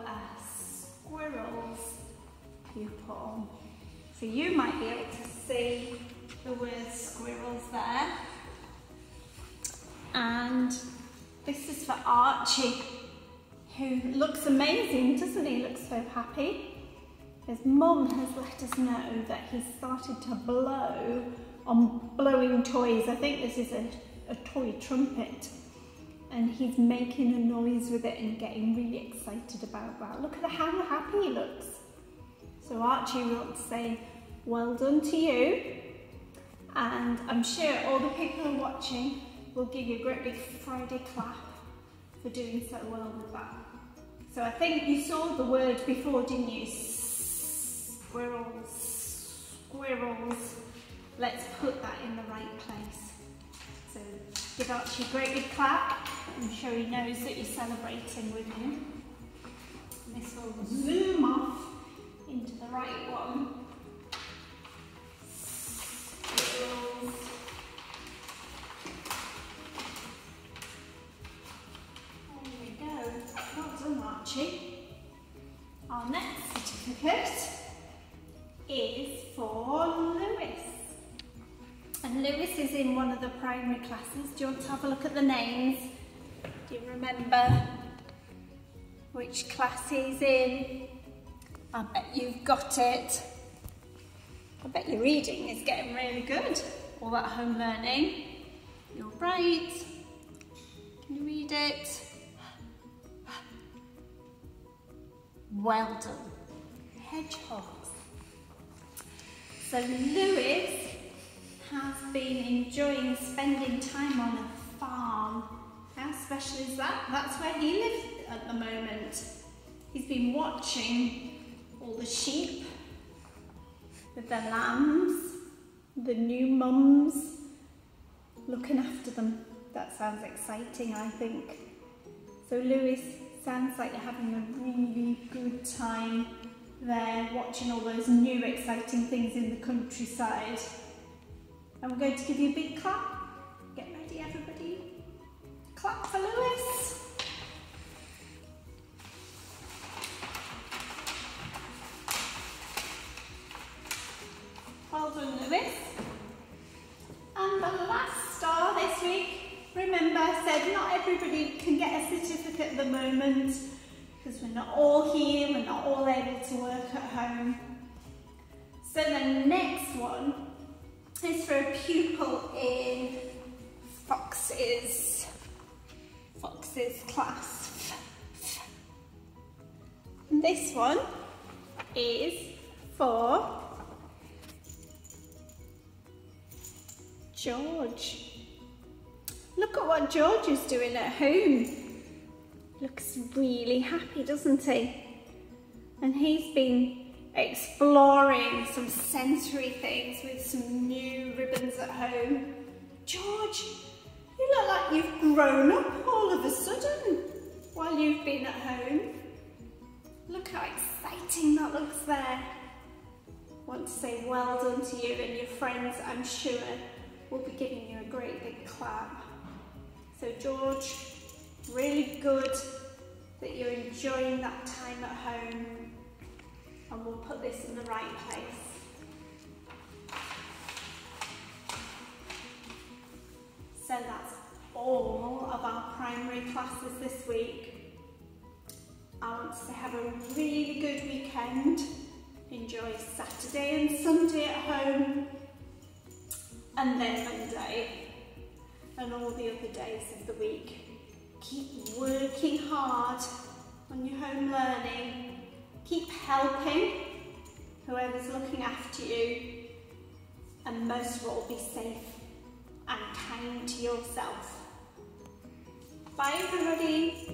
a squirrels pupil. So you might be able to see the word squirrels there. And this is for Archie, who looks amazing, doesn't he? Looks so happy. His mum has let us know that he's started to blow on blowing toys. I think this is a, a toy trumpet. And he's making a noise with it and getting really excited about that. Look at how happy he looks. So Archie to say, well done to you. And I'm sure all the people watching will give you a great big Friday clap for doing so well with that. So I think you saw the word before, didn't you? Squirrels, squirrels. Let's put that in the right place. So give Archie a great big clap. I'm sure he knows that you're celebrating with him. this will zoom off into the right one. There we go. Well done, Archie. Our next certificate is for. And Lewis is in one of the primary classes. Do you want to have a look at the names? Do you remember which class he's in? I bet you've got it. I bet your reading is getting really good. All that home learning. You're right. Can you read it? Well done. Hedgehogs. So Lewis has been enjoying spending time on a farm. How special is that? That's where he lives at the moment. He's been watching all the sheep their lambs, the new mums, looking after them. That sounds exciting, I think. So Lewis, sounds like you're having a really good time there, watching all those new exciting things in the countryside. And we're going to give you a big clap. Get ready, everybody. Clap for Lewis. Well done, Lewis. And the last star this week, remember said not everybody can get a certificate at the moment because we're not all here, we're not all able to work at home. So the next one is for a pupil in Fox's, Fox's class. And this one is for George. Look at what George is doing at home. Looks really happy, doesn't he? And he's been exploring some sensory things with some new ribbons at home. George, you look like you've grown up all of a sudden while you've been at home. Look how exciting that looks there. Want to say well done to you and your friends, I'm sure we'll be giving you a great big clap. So George, really good that you're enjoying that time at home and we'll put this in the right place. So that's all of our primary classes this week. I want to have a really good weekend. Enjoy Saturday and Sunday at home and then Monday and all the other days of the week. Keep working hard on your home learning. Keep helping whoever's looking after you. And most of all, be safe and kind to yourself. Bye everybody.